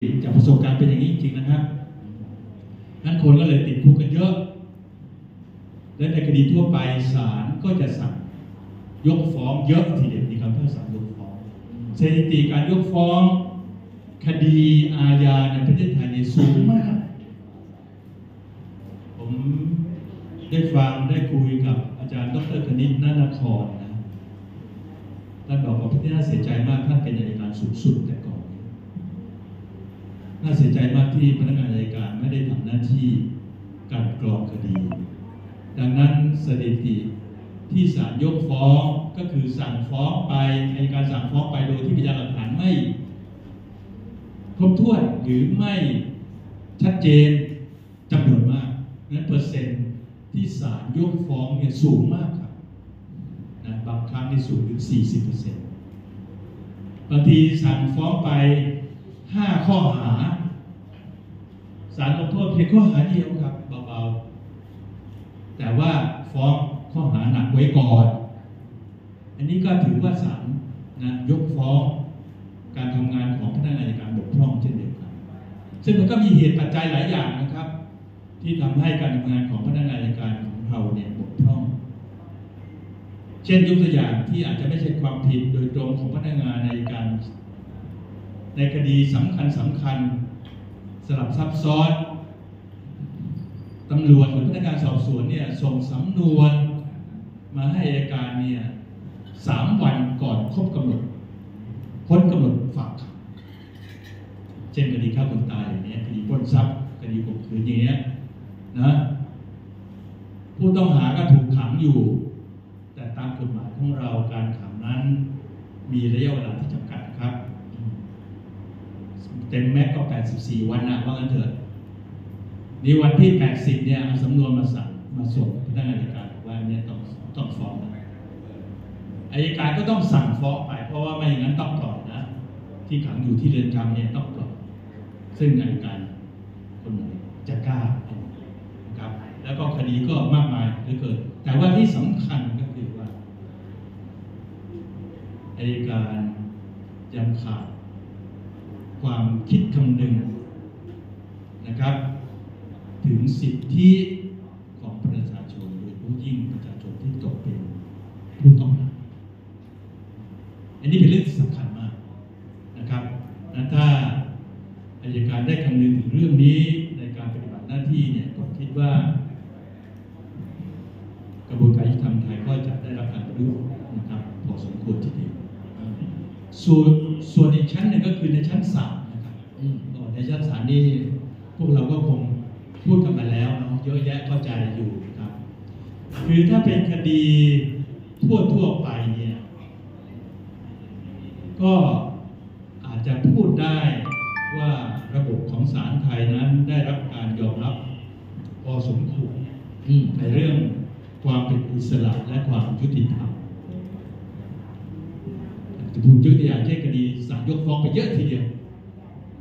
จากประสบการณ์เป็นอย่างนี้จริงๆนะครับนั้นคนก็เลยติดคุกกันเยอะ และในคดีทั่วไปศาลก็จะสั่งยกฟ้องเยอะทีเดียวมีคำพิพากษายกฟ้องสถิติการยกฟ้อง คดีอาญาในประเทศไทยนี่สูงมาก ผมได้ฟังได้คุยกับอาจารย์ดรคณิตนานครนะท่านบอกว่าพี่น่าเสียใจมากท่านเป็นอัยการสูงสุด น่าเสียใจมากที่พนักงานอัยการไม่ได้ทำหน้าที่การกรองคดี ดังนั้นสถิติที่ศาลยกฟ้องก็คือสั่งฟ้องไปอัยการสั่งฟ้องไปโดยที่พยานหลักฐานไม่ครบถ้วนหรือไม่ชัดเจนจำนวนมากนั้นเปอร์เซ็นต์ที่ศาลยกฟ้องเนี่ยสูงมากครับนะบางครั้งนี่สูงถึง 40%บางทีสั่งฟ้องไป 5ข้อหาศาลลงโทษเพียงข้อหาเดียวครับเบาๆ แต่ว่าฟ้องข้อหาหนักไว้ก่อน อันนี้ก็ถือว่าศาลนะยกฟ้องการทำงานของพนักงานอัยการบกพร่องเช่นเดียวกัน ซึ่งมันก็มีเหตุปัจจัยหลายอย่างนะครับ ที่ทำให้การทำงานของพนักงานอัยการของเราเนี่ยบกพร่อง เช่นยกตัวอย่างที่อาจจะไม่ใช่ความผิดโดยตรงของพนักงานอัยการ ในคดีสำคัญสำคัญสลับซับซ้อนตำรวจหรือพนักงานสอบสวนเนี่ยส่งสำนวนมาให้อัยการเนี่ยสามวันก่อนครบกำหนดพ้นกำหนดฝากขังเช่นคดีฆ่าคนตายอย่างเนี้ยคดีปล้นทรัพย์คดีข่มขืนอย่างเงี้ยนะผู้ต้องหาก็ถูกขังอยู่ แต่ตามกฎหมายของเราการขังนั้น มีระยะเวลาที่จำกัด เต็มแม็กก็ 84 วันนะว่างั้นเถิดนี่วันที่ 80 เนี่ยเอาสำนวนมาสั่งมาส่งพนักงานอัยการบอกว่าเนี่ยต้องต้องฟ้องอัยการก็ต้องสั่งฟ้องไป เพราะว่าไม่อย่างนั้นต้องปล่อยนะ ที่ขังอยู่ที่เรือนจำเนี่ยต้องปล่อยซึ่งอัยการคนไหนจะกล้านะครับ แล้วก็คดีก็มากมายเหลือเกินแต่ว่าที่สำคัญก็คือว่าอัยการยังขาด ความคิดคำนึงนะครับ ถึงสิทธิของประชาชนโดยผู้ยิ่งประชาชนที่ตกเป็นผู้ต้องหาอันนี้เป็นเรื่องสำคัญมากนะครับนั้นถ้าอายการได้คำนึงถึงเรื่องนี้ในการปฏิบัติหน้าที่เนี่ยผมคิดว่า กระบวนการยุติธรรมไทยก็จะได้รับการปฏิรูปนะครับพอสมควรทีเดียวส่วน ส่วนอีกชั้นหนึ่งก็คือในชั้นศาลนะครับอืมก็ในชั้นศาลนี่พวกเราก็คงพูดกันมาแล้วเนาะเยอะแยะเข้าใจอยู่ครับ คือถ้าเป็นคดีทั่วทั่วๆไปเนี่ย ก็อาจจะพูดได้ว่าระบบของศาลไทยนั้นได้รับการยอมรับพอสมควรอืมในเรื่องความเป็นอิสระและความยุติธรรม จะพูดยกตัวอย่างเช่นคดีศาลยกฟ้องไปเยอะทีเดียว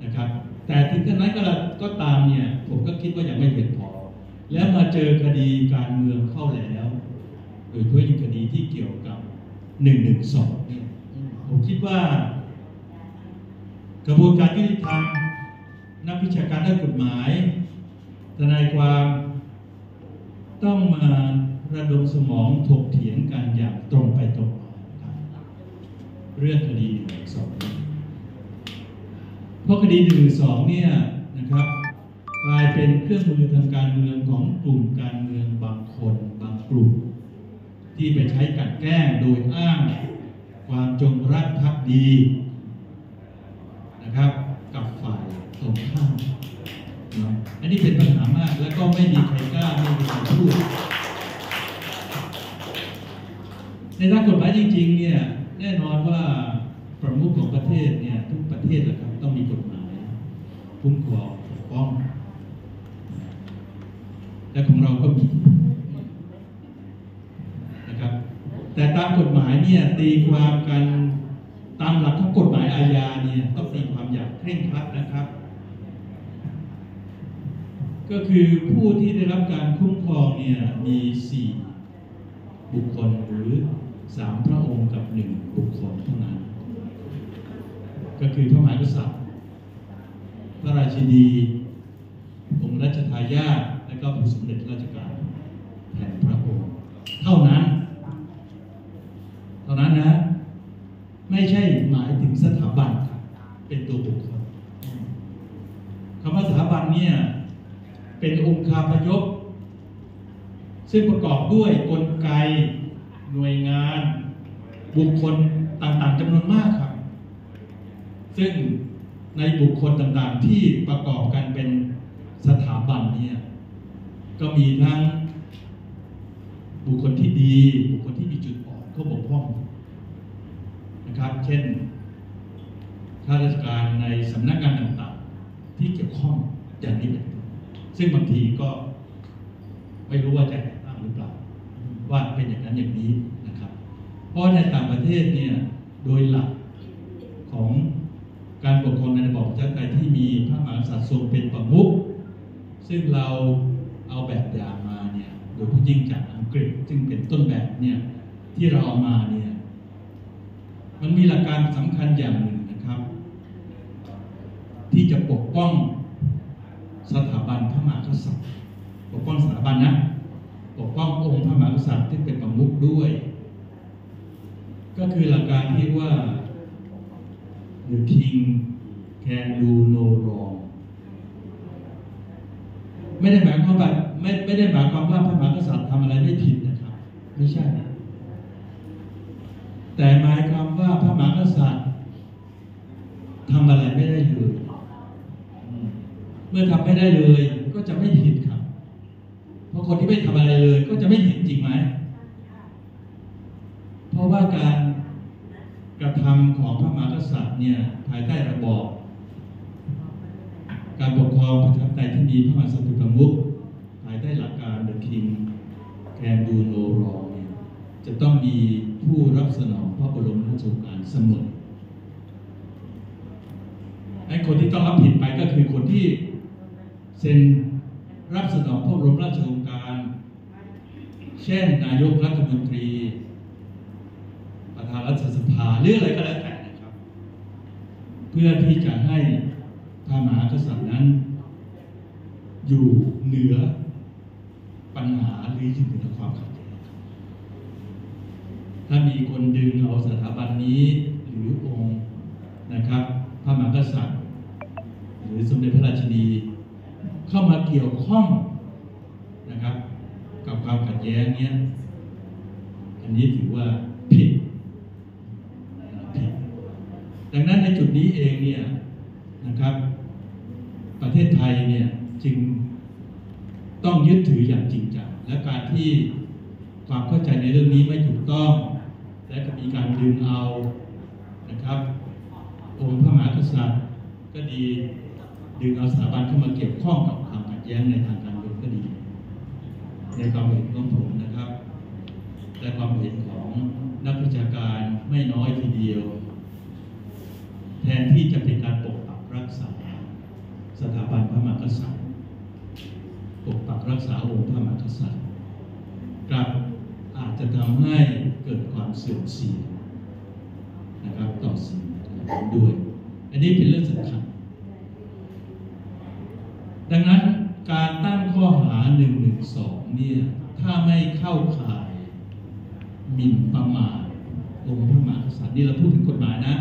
นะครับ แต่ถึงขนาดนั้นก็ก็ตามเนี่ยผมก็คิดว่ายังไม่เพียงพอ แล้วมาเจอคดีการเมืองเข้าแล้วโดยเฉพาะยิ่งคดีที่เกี่ยวกับหนึ่งหนึ่งสองเนี่ยผมคิดว่า กระบวนการยุติธรรมนักวิชาการด้านกฎหมาย ทนายความต้องมาระดมสมองถกเถียงกันอย่างตรงไปตรงมา เรื่องคดีหนึ่งสองเพราะคดีหนึ่งสองเนี่ยนะครับกลายเป็นเครื่องมือทางการเมืองของกลุ่มการเมืองบางคนบางกลุ่ม ที่ไปใช้กันแกล้งโดยอ้าง ความจงรักภักดีนะครับ กับฝ่ายตรงข้ามอันนี้เป็นปัญหามากแล้วก็ไม่มีใครกล้าไม่มีใครพูดในทางกฎหมายจริงๆเนี่ย แน่นอนว่าประมุขของประเทศเนี่ยทุกประเทศแหละครับต้องมีกฎหมายคุ้มครองปกป้อง และของเราก็มีนะครับ แต่ตามกฎหมายเนี่ยตีความกันตามหลักของกฎหมายอาญาเนี่ยต้องตีความอย่างเคร่งครัดนะครับ ก็คือผู้ที่ได้รับการคุ้มครองเนี่ยมีสี่บุคคลหรือ สามพระองค์กับหนึ่งบุคคลเท่านั้น ก็คือพระมหากษัตริย์ พระราชินี องค์รัชทายาทและก็ผู้สมเด็จราชการแทนพระองค์เท่านั้น เท่านั้นนะ ไม่ใช่หมายถึงสถาบันครับเป็นตัวบุคคลคำว่าสถาบันเนี่ยเป็นองค์คาพยพซึ่งประกอบด้วยกลไก หน่วยงาน บุคคลต่างๆจำนวนมากครับ ซึ่งในบุคคลต่างๆที่ประกอบกันเป็นสถาบันเนี่ย ก็มีทั้งบุคคลที่ดี บุคคลที่มีจุดอ่อนก็บกพร่องนะครับ เช่นข้าราชการในสำนักงานต่างๆ ที่เกี่ยวข้องอย่างนี้เป็นต้นซึ่งบางทีก็ไม่รู้ว่าจะ ว่าเป็นอย่างนั้นอย่างนี้นะครับ เพราะในต่างประเทศเนี่ยโดยหลักของการปกครองในระบอบประชาธิปไตยที่มีพระมหากษัตริย์ทรงเป็นประมุขซึ่งเราเอาแบบอย่างมาเนี่ยโดยผู้ยิ่งจากอังกฤษ ซึ่งเป็นต้นแบบเนี่ยที่เราเอามาเนี่ยมันมีหลักการสำคัญอย่างหนึ่งนะครับ ที่จะปกป้องสถาบันพระมหากษัตริย์ ปกป้องสถาบันนะ ปกป้ององค์พระมหากษัตริย์ที่เป็นประมุขด้วย ก็คือหลักการที่ว่า the king can do no wrong ไม่ได้หมายความว่าไม่ไม่ได้หมายความว่าพระมหากษัตริย์ทำอะไรไม่ผิดนะครับ ไม่ใช่ แต่หมายความว่าพระมหากษัตริย์ทำอะไรไม่ได้เลย เมื่อทำไม่ได้เลยก็จะไม่ผิดครับ คนที่ไม่ทำอะไรเลย ก็จะไม่ผิดจริงไหม เพราะว่าการกระทำของพระมหากษัตริย์เนี่ยภายใต้ระบอบการปกครองประชาธิปไตยที่มีพระมหากษัตริย์เป็นประมุขภายใต้หลักการ The King Can Do No Wrong เนี่ยจะต้องมีผู้รับสนองพระบรมราชโองการเสมอไอ้คนที่ต้องรับผิดไปก็คือคนที่เซ็นรับสนองพระบรมราชโอง การเช่นนายกรัฐมนตรี ประธานรัฐสภาหรืออะไรก็แล้วแต่นะครับ เพื่อที่จะให้พระมหากษัตริย์นั้น อยู่เหนือปัญหาหรืออยู่เหนือความขัดแย้งถ้ามีคนดึงเอาสถาบันนี้หรือองค์นะครับ พระมหากษัตริย์ หรือสมเด็จพระราชินี เข้ามาเกี่ยวข้องนะครับ กับความขัด แย้งเนี้ย อันนี้ถือว่าผิดผิด ดังนั้นในจุดนี้เองเนี่ยนะครับ ประเทศไทยเนี่ยจึงต้องยึดถืออย่างจริงจังและการที่ความเข้าใจในเรื่องนี้ไม่ถูกต้อง และก็มีการดึงเอานะครับองค์พระมหากษัตริย์ก็ดีดึงเอาสถาบันเข้ามาเกี่ยวข้องกับความขัดแย้งในทางการ ในความเห็นของผมนะครับและความเห็นของนักวิชาการไม่น้อยทีเดียว แทนที่จะเป็นการปกปักรักษา สถาบันพระมหากษัตริย์ปกปักรักษาองค์พระมหากษัตริย์กลับอาจจะทำให้เกิดความเสื่อมเสียนะครับต่อสิ่งด้วย อันนี้เป็นเรื่องสำคัญดังนั้น การตั้งข้อหา1นึเนี่ยถ้าไม่เข้าข่ายหมิ่นประมาทองค์พระมหากษัตริย์นี่เราพูดถึงกฎหมายนะ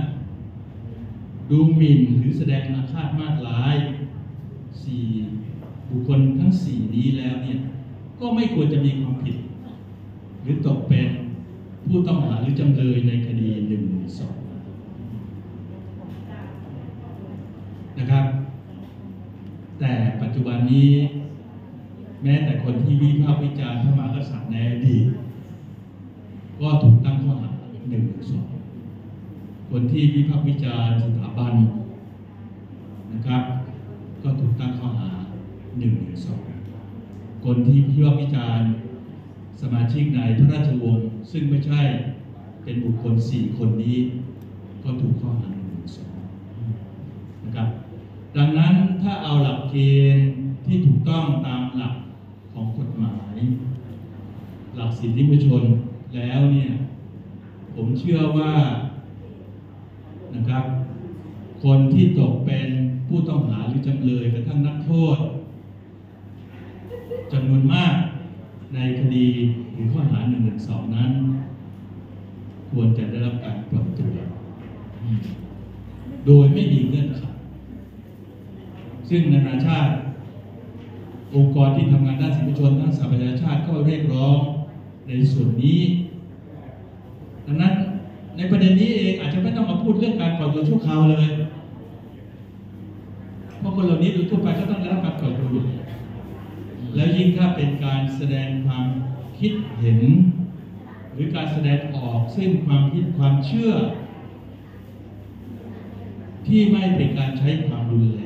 ดูหมิ่นหรือแสดงอาฆาตมาตร้ายสี่บุคคลทั้งสี่นี้แล้วเนี่ยก็ไม่ควรจะมีความผิด หรือตกเป็นผู้ต้องหาหรือจำเลยในคดีหนึ่งหรือสองนะครับ จจุบันนี้ แม้แต่คนที่วิพากษ์วิจารณ์พระมหากษัตริย์ในอดีตก็ถูกตั้งข้อหาหนึ่งสองคนที่วิพากษ์วิจารณ์สถาบันนะครับ ก็ถูกตั้งข้อหาหนึ่งสองคนที่วิพากษ์วิจารณ์สมาชิกในพระราชวงศ์ซึ่งไม่ใช่เป็นบุคคลสี่คนนี้ ก็ถูกข้อหาหนึ่งสองนะครับ ดังนั้น ถ้าเอาหลักเกณฑ์ที่ถูกต้องตามหลักของกฎหมาย หลักสิทธิมนุษยชนแล้วเนี่ย ผมเชื่อว่านะครับ คนที่ตกเป็นผู้ต้องหาหรือจำเลยกระทั่งนักโทษจำนวนมากในคดีหรือข้อหาหนึ่งหนึ่งสองนั้น ควรจะได้รับการปล่อยตัวโดยไม่มีเงื่อน ซึ่งนานาชาติ องค์กรที่ทำงานด้านสิทธิชนทั้งสหประชาชาติก็เรียกร้องในส่วนนี้ ดังนั้นในประเด็นนี้เองอาจจะไม่ต้องมาพูดเรื่องการปล่อยตัวชั่วคราวเลยเพราะคนเหล่านี้โดยทั่วไปก็ต้องได้รับการปล่อยตัวแล้วยิ่งถ้าเป็นการแสดงความคิดเห็น หรือการแสดงออกซึ่งความคิดความเชื่อ ที่ไม่เป็นการใช้ความรุนแรง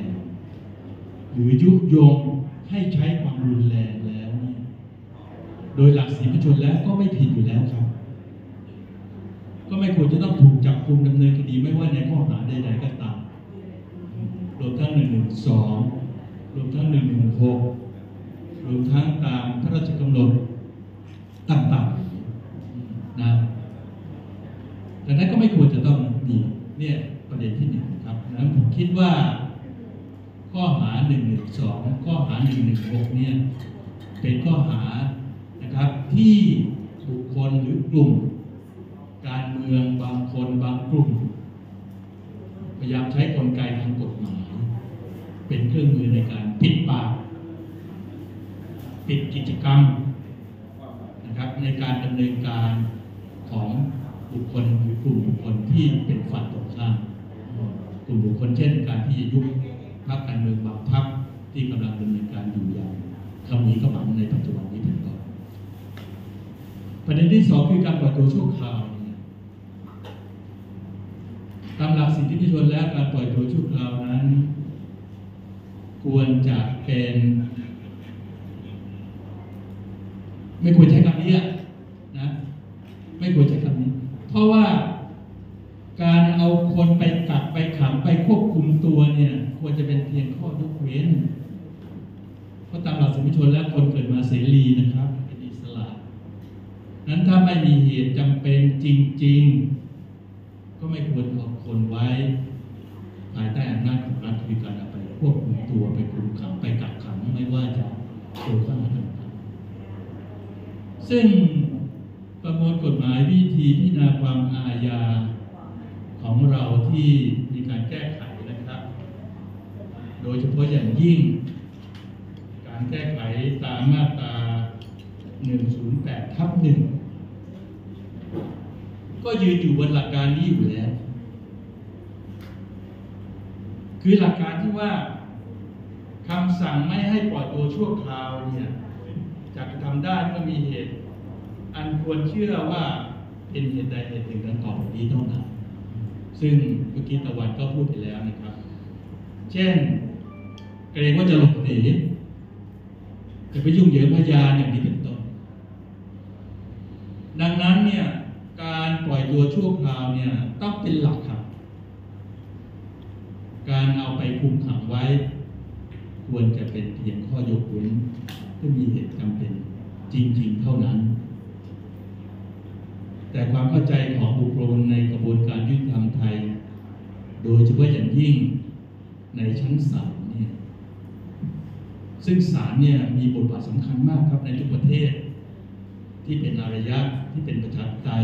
หรือยุยงให้ใช้ความรุนแรงแล้วเนี่ยโดยหลักศีลชนแล้วก็ไม่ผิดอยู่แล้วครับ ก็ไม่ควรจะต้องถูกจับกุมดำเนินคดีไม่ว่าในข้อหาใดๆก็ตามรวมทั้งหนึ่งหนึ่งสองรวมทั้งหนึ่งหนึ่งหกรวมทั้งตามพระราชกำหนดต่างๆนะดังนั้นก็ไม่ควรจะต้องมีเนี่ยประเด็นที่หนึ่งครับนั้นผมคิดว่า ข้อหา1นึข้อหา1นึเนี่ย เป็นข้อหานะครับที่บุคคลหรือกลุ่ม การเมืองบางคนบางกลุ่ม พยายามใช้กลไกทางกฎหมาย เป็นเครื่องมือในการปิดปากปิดกิจกรรมนะครับในการดำเนินการของบุคคลหรือกลุ่มบุคคลที่เป็นฝ่ายตรงข้ามกลุ่มบุคคลเช่น การที่จะยุบพรรคการเมืองบางพรรคที่กำลังดำเนินการอยู่อย่างขมีขมังในปัจจุบันนี้เป็นต้นประเด็นที่สองคือการปล่อยตัวชั่วคราวเนี่ยตามหลักสิทธิมนุษยชนแล้วการปล่อยตัวชั่วคราวนั้น ควรจะ เป็น ไม่ควรใช้คำนี้นะ ไม่ควรใช้คำนี้ เพราะว่าการเอาคนไปกักไปขังไปควบคุมตัวเนี่ย ควรจะเป็นเพียงข้อยกเว้นเพราะตามหลักสมชนแล้วคนเกิดมาเสรีนะครับ เป็นอิสระนั้นถ้าไม่มีเหตุจำเป็นจริง ๆ ก็ไม่ควรเอาคนไว้ภายใต้อำนาจของรัฐคือการเอาไป ควบคุมตัวไปคุมขังไปกักขังไม่ว่าจะโดยข้อหาต่างๆซึ่งประมวลกฎหมายวิธีพิจารณาความอาญาของเราที่มีการแก้ไขนะครับ โดยเฉพาะอย่างยิ่ง การแก้ไขตามมาตรา 108 ทับหนึ่งก็ยืนอยู่บนหลักการนี้อยู่แล้ว คือหลักการที่ว่าคำสั่งไม่ให้ปล่อยตัวชั่วคราวเนี่ยจะทำได้เมื่อมีเหตุ อันควรเชื่อว่าเป็นเหตุใดเหตุหนึ่งดังต่อไปนี้เท่านั้นซึ่งเมื่อกี้ตะวันก็พูดไปแล้วนะครับ เช่น เกรงว่าจะหลบหนีจะไปยุ่งเหยิงพยานอย่างนี้เป็นต้น ดังนั้นเนี่ยการปล่อยตัวชั่วคราวเนี่ยต้องเป็นหลักครับ การเอาไปคุมขังไว้ ควรจะเป็นเพียงข้อยกเว้นที่มีเหตุจำเป็นจริง ๆ เท่านั้น แต่ความเข้าใจของบุคคลในกระบวนการยุติธรรมไทย โดยเฉพาะอย่างยิ่งในชั้นศาลเนี่ยซึ่งศาลเนี่ยมีบทบาทสำคัญมากครับในทุกประเทศ ที่เป็นอารยะที่เป็นประชาธิปไตย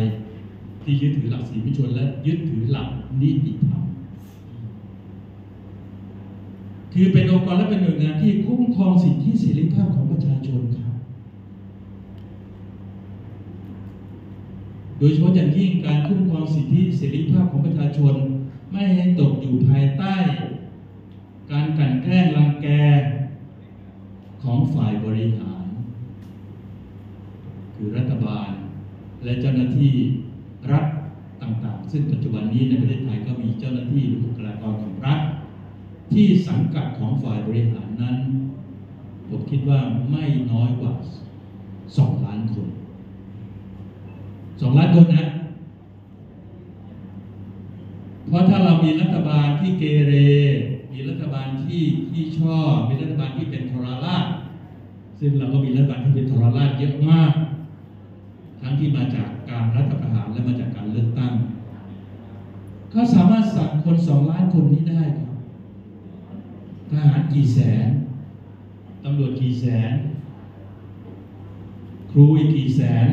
ที่ยึดถือหลักศีลพิชนและยึดถือหลักนิติธรรม คือเป็นองค์กรและเป็นหน่วยงานที่คุ้มครองสิทธิเสรีภาพของประชาชนครับ โดยเฉพาะอย่างยิ่งการคุ้มครองสิทธิเสรีภาพของประชาชน ไม่ให้ตกอยู่ภายใต้ การกันแกล้งรังแกของฝ่ายบริหาร คือรัฐบาล และเจ้าหน้าที่รัฐต่างๆ ซึ่งปัจจุบันนี้ในประเทศไทยก็มีเจ้าหน้าที่บุคลากรของรัฐ ที่สังกัดของฝ่ายบริหารนั้น ผมคิดว่าไม่น้อยกว่าสองล้านคนสองล้านคนนะ เพราะถ้าเรามีรัฐบาลที่เกเร มีรัฐบาลที่ที่ชอบ มีรัฐบาลที่เป็นทรราช ซึ่งเราก็มีรัฐบาลที่เป็นทรราชเยอะมาก ทั้งที่มาจากการรัฐประหารและมาจากการเลือกตั้งเขาสามารถสั่งคนสองล้านคนนี้ได้ ทหารกี่แสน ตำรวจกี่แสน ครูอีกกี่แสน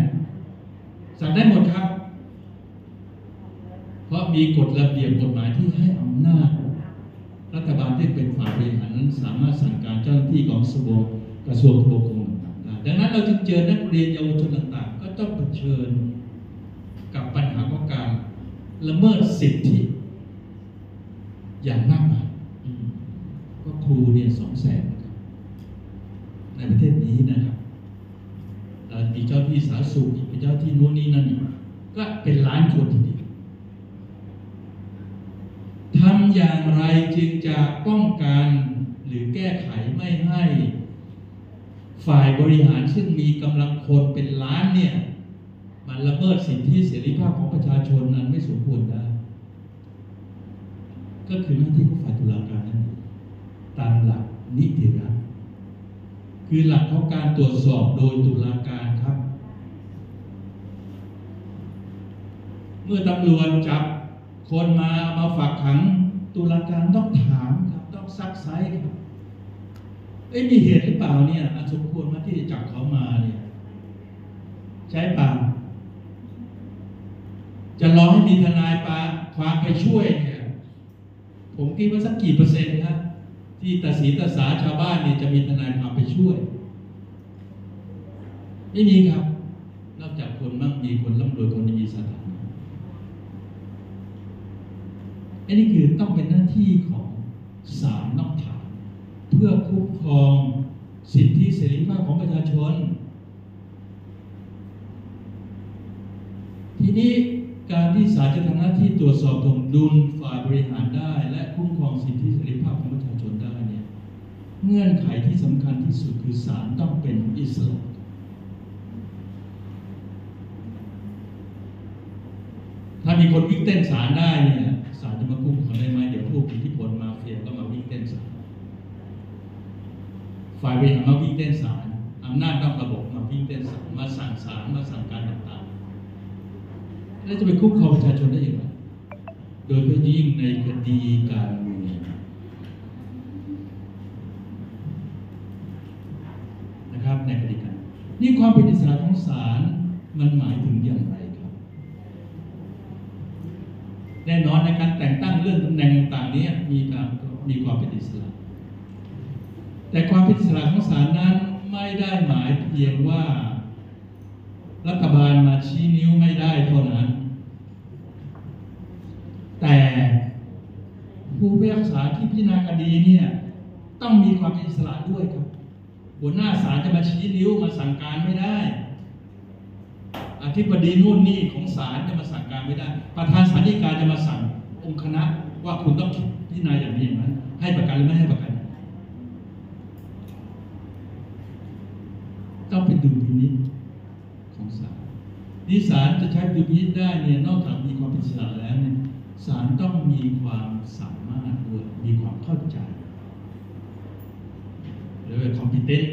สั่งได้หมดครับ เพราะมีกฎระเบียบกฎหมายที่ให้อำนาจ รัฐบาลที่เป็นฝ่ายบริหารนั้นสามารถสั่งการเจ้าหน้าที่ของสบกระทรวงทบวงกรมต่างๆได้ดังนั้นเราจึงเจอนักเรียนเยาวชนต่างๆ ก็ต้องเผชิญกับปัญหาของการละเมิดสิทธิ อย่างมากมายก็ ครูเนี่ยสองแสนในประเทศนี้นะครับแล้วมีเจ้าที่สาธารณสุขมีเจ้าที่นู้นนี่นั่นกก็เป็นล้านคนทีเดียวทำอย่างไรจึงจะป้องกันหรือแก้ไขไม่ให้ฝ่ายบริหารซึ่งมีกำลังคนเป็นล้านเนี่ย มันละเมิดสิทธิเสรีภาพของประชาชนนั้นไม่สมควรได้ ก็คือหน้าที่ของฝ่ายตุลาการนั่นเอง ตามหลักนิติรัฐคือหลักของการตรวจสอบโดยตุลาการครับ เมื่อตำรวจจับคนมามาฝากขังตุลาการต้องถามครับ ต้องซักไซครับเอ้ยมีเหตุหรือเปล่าเนี่ยอสมควรมาที่จะจับเขามาเนี่ย ใช่เปล่าจะรอให้มีทนายปาความไปช่วยเนี่ย ผมคิดว่าสักกี่เปอร์เซ็นต์ครับ ที่ตาสีตาสาชาวบ้านเนี่ยจะมีทนายความไปช่วย ไม่มีครับ นอกจากคนมั่งมีคนร่ำรวยคนมีสถานะอันนี้คือต้องเป็นหน้าที่ของศาลนอกฐาน เพื่อคุ้มครองสิทธิเสรีภาพของประชาชน ทีนี้การ ที่ศาลจะทำหน้าที่ตรวจสอบถงดุลฝ่ายบริหารได้ และคุ้มครองสิทธิเสรีภาพของประชาชนได้เนี่ยเงื่อนไขที่สำคัญที่สุดคือศาลต้องเป็นอิสระถ้ามีคนวิ่งเต้นศาลได้เนี่ยศาลจะมาคุ้มครองได้ไหมเดี๋ยวพวกอิทธิพลมาเฟียก็มาวิ่งเต้นศาลฝ่ายบริหารมาวิ่งเต้นศาลอำนาจนอกระบบมาวิ่งเต้นศาลมาสั่งศาลมาสั่งการต่างๆ แล้วจะไปคุ้มครองประชาชนได้อย่างไรโดยเฉพาะยิ่งในคดีการเมืองนะครับในคดีการนี่ความเป็นอิสระของศาลมันหมายถึงอย่างไรครับ แน่นอนในการแต่งตั้งเรื่องตำแหน่งต่างๆนี้มีการมีความเป็นอิสระ แต่ความเป็นอิสระของศาลนั้นไม่ได้หมายเพียงว่า รัฐบาลมาชี้นิ้วไม่ได้เท่านั้น แต่ ผู้พิพากษาที่พิจารณาคดีเนี่ยต้องมีความเป็นอิสระด้วยครับ หัวหน้าศาลจะมาชี้นิ้วมาสั่งการไม่ได้ อธิบดีนู่นนี่ของศาลจะมาสั่งการไม่ได้ ประธานศาลฎีกาจะมาสั่งองค์คณะว่าคุณต้องพิจารณาอย่างนี้อย่างนั้น ให้ประกันหรือไม่ให้ประกัน ต้องเป็นดุลพินิจของศาลนี่ศาลจะใช้ดุลพินิจได้เนี่ยนอกจากมีความเป็นอิสระแล้วเนี่ย ศาลต้องมีความสามารถด้วยมีความเข้าใจหรือ competent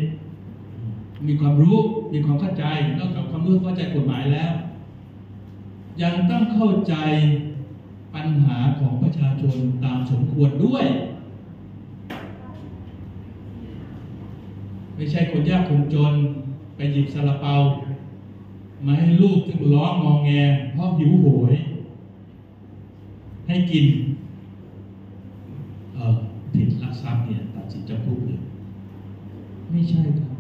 มีความรู้มีความเข้าใจนอกจากความรู้เข้าใจกฎหมายแล้ว ยังต้องเข้าใจปัญหาของประชาชนตามสมควรด้วย ไม่ใช่คนยากคนจนไปหยิบซาลาเปามาให้ลูกถึงร้องงองแงเพราะหิวโหย ให้กินผิดลักทรัพย์เนี่ยตัดสินจำคุกเลยไม่ใช่ครับ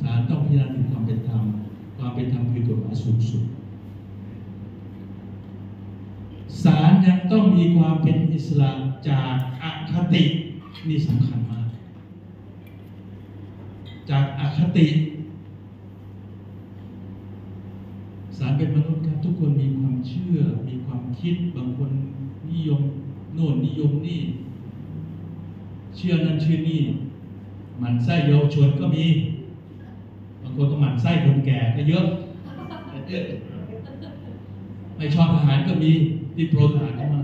ศาลต้องพิจารณาถึงความเป็นธรรมความเป็นธรรมคือกฎหมายสูงสุดศาลยังต้องมีความเป็นอิสระจากอคตินี่สำคัญมาก จากอคติศาลเป็นมนุษย์ครับทุกคนมีความเชื่อ มี คิดบางคนนิยมโน่นนิยมนี่ เชื่อนั่นเชื่อนี่หมันไส้เยาวชนก็มี บางคนก็หมั่นไส้คนแก่ก็เยอะ ไม่ชอบทหารก็มีที่โปรทหารก็มา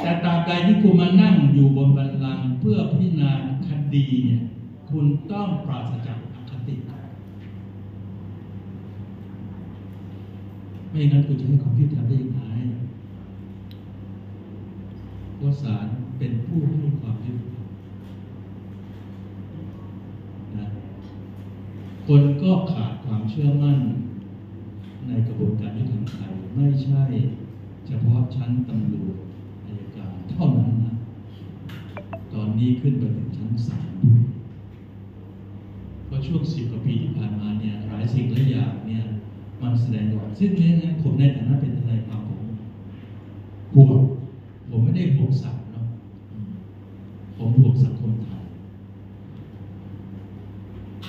แต่ตราบใดที่คุณมานั่งอยู่บนบัลลังก์เพื่อพิจารณาคดีเนี่ยคุณต้องปราศจาก ไม่งั้นคุณจะให้ความคิดทำได้ยังไงเพราะศาลเป็นผู้ให้ความยุติธรรมนะคนก็ขาดความเชื่อมั่น ในกระบวนการยุติธรรมไทยไม่ใช่ เฉพาะชั้นตำรวจอายการเท่านั้นนะตอนนี้ขึ้นไปถึงชั้นศาลด้วยเพราะช่วงสิบกว่าปีที่ผ่านมาเนี่ยหลายสิ่งหลายอย่างเนี่ย มันแสดงออกซึ่งเนี่ยผมในฐานะเป็นทนายความผมห่วงผมไม่ได้ห่วงศาลเนาะผมห่วงสังคมไทย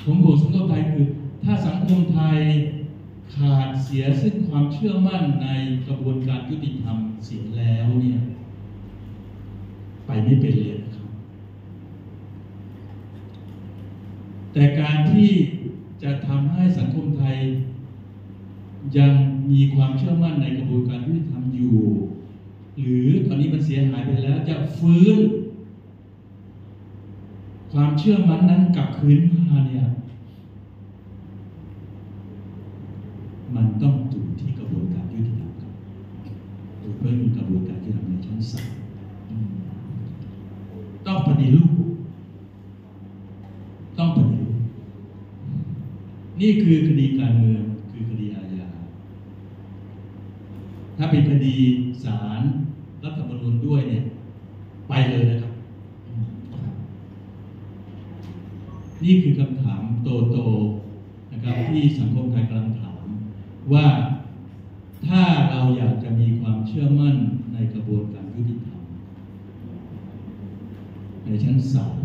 ผมห่วงสังคมไทยคือ ถ้าสังคมไทยขาดเสียซึ่งความเชื่อมั่นในกระบวนการยุติธรรมเสียแล้วเนี่ย ไปไม่เป็นเลยนะครับ แต่การที่จะทำให้สังคมไทย ยังมีความเชื่อมั่นในกระบวนการยุติธรรมอยู่ หรือตอนนี้มันเสียหายไปแล้วจะฟื้น ความเชื่อมั่นนั้นกลับคืนมาเนี่ยมันต้องอยู่ที่กระบวนการยุติธรรมครับโดยเพาะยิ่งกระบวนการยุติธรรมในชั้นศาลต้องปฏิรูปต้องปฏิรูปนี่คือคดีการเมือง คือคดีอาญา ถ้าเป็นคดีศาลรัฐธรรมนูญด้วยเนี่ย ไปเลยนะครับ นี่คือคำถามโตๆนะครับที่สังคมไทยกำลังถามว่าถ้าเราอยากจะมีความเชื่อมั่นในกระบวนการยุติธรรมในชั้นศาล